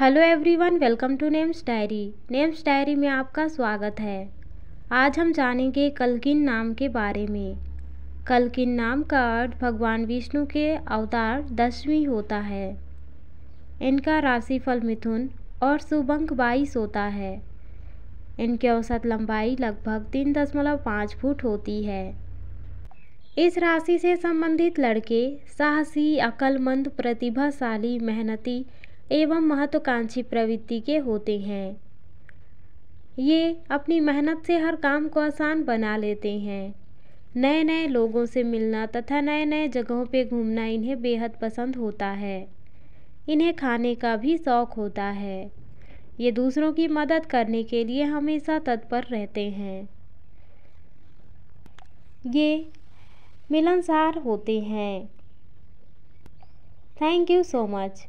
Hello everyone, welcome to names diary. Names diary में आपका स्वागत है। आज हम जानेंगे कलकिन नाम के बारे में। कलकिन नाम का अर्थ भगवान विष्णु के अवतार दसवीं होता है। इनका राशिफल मिथुन और शुभंक बाईस होता है। इनकी औसत लंबाई लगभग तीन दशमलव पाँच फुट होती है। इस राशि से संबंधित लड़के साहसी, अकलमंद, प्रतिभाशाली, मेहनती एवं महत्वाकांक्षी प्रवृत्ति के होते हैं। ये अपनी मेहनत से हर काम को आसान बना लेते हैं। नए नए लोगों से मिलना तथा नए नए जगहों पे घूमना इन्हें बेहद पसंद होता है। इन्हें खाने का भी शौक होता है। ये दूसरों की मदद करने के लिए हमेशा तत्पर रहते हैं। ये मिलनसार होते हैं। Thank you so much